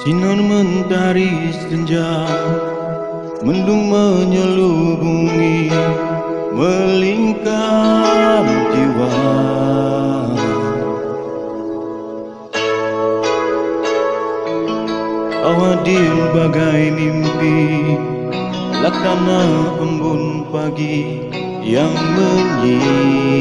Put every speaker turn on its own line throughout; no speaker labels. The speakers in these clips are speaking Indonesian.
Sinar mentari senja Mendung menyelubungi Melingkar jiwa. Awadil bagai mimpi Laksana embun pagi Yang menyirami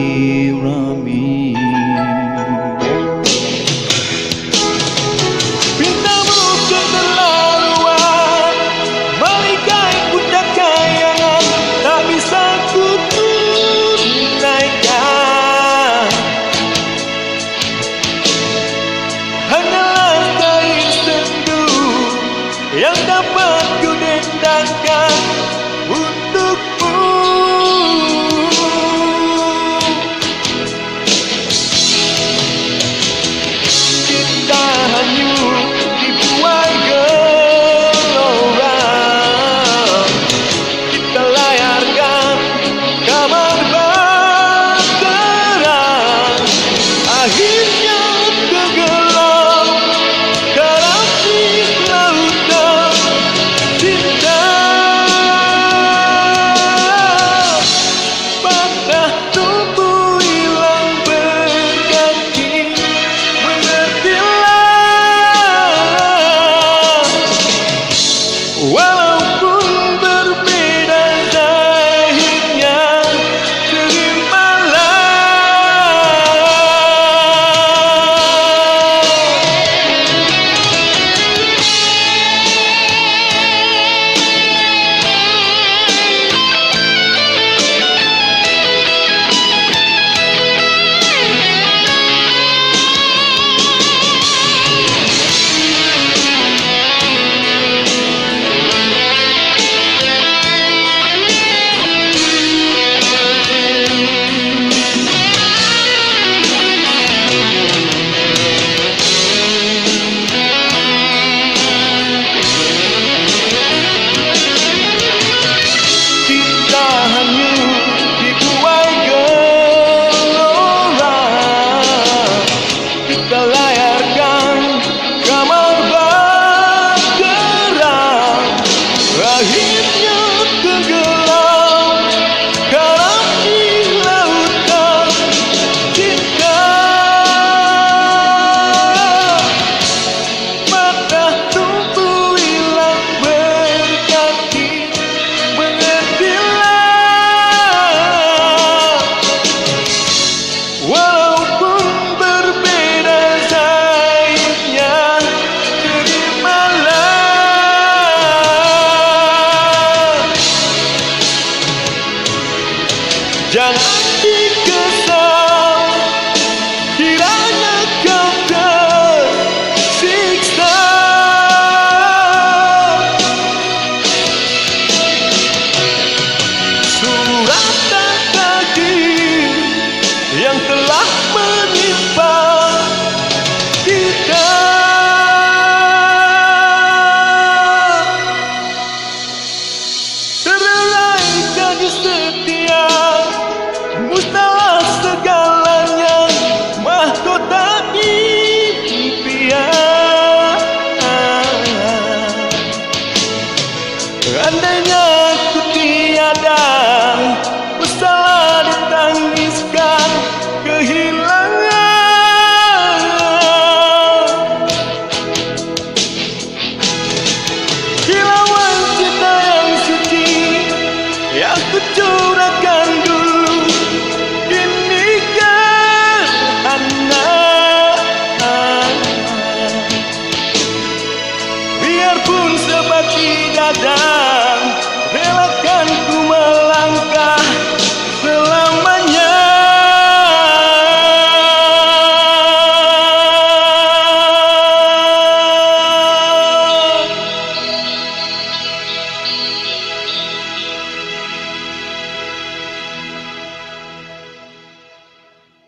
yang dapat ku dendangkan Jangan dikasih Pandanya